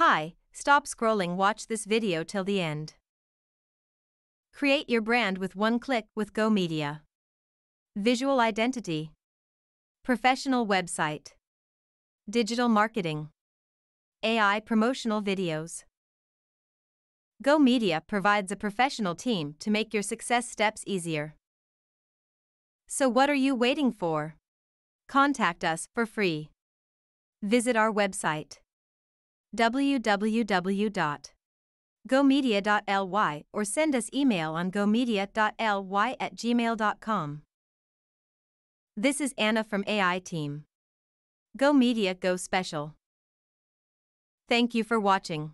Hi, stop scrolling watch this video till the end. Create your brand with one click with Go Media. Visual identity. Professional website. Digital marketing. AI promotional videos. Go Media provides a professional team to make your success steps easier. So what are you waiting for? Contact us for free. Visit our website www.gomedia.ly or send us email on gomedia.ly at gmail.com. This is Anna from AI Team. Go Media Go Special. Thank you for watching.